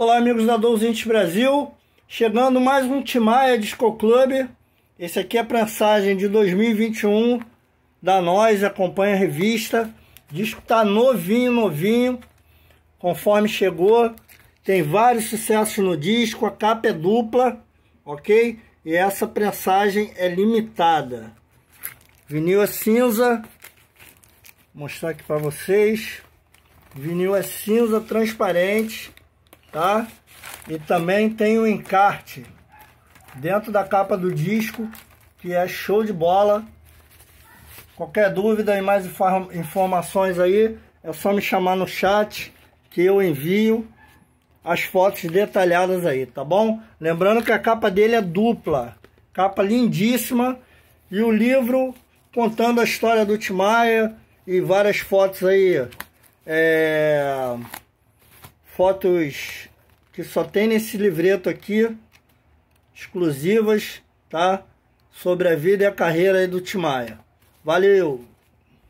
Olá amigos da Douzinte Brasil, chegando mais um Timaya Disco Club. Esse aqui é a prensagem de 2021 da Nós, acompanha a revista. O disco tá novinho, novinho, conforme chegou. Tem vários sucessos no disco, a capa é dupla, ok? E essa prensagem é limitada. Vinil é cinza, Vou mostrar aqui para vocês. Vinil é cinza transparente tá? E também tem o encarte dentro da capa do disco, que é show de bola. Qualquer dúvida e mais informações aí, é só me chamar no chat que eu envio as fotos detalhadas aí, tá bom? Lembrando que a capa dele é dupla, capa lindíssima e o livro contando a história do Timaya e várias fotos aí, é fotos que só tem nesse livreto aqui, exclusivas, tá? Sobre a vida e a carreira do Timaya. Valeu!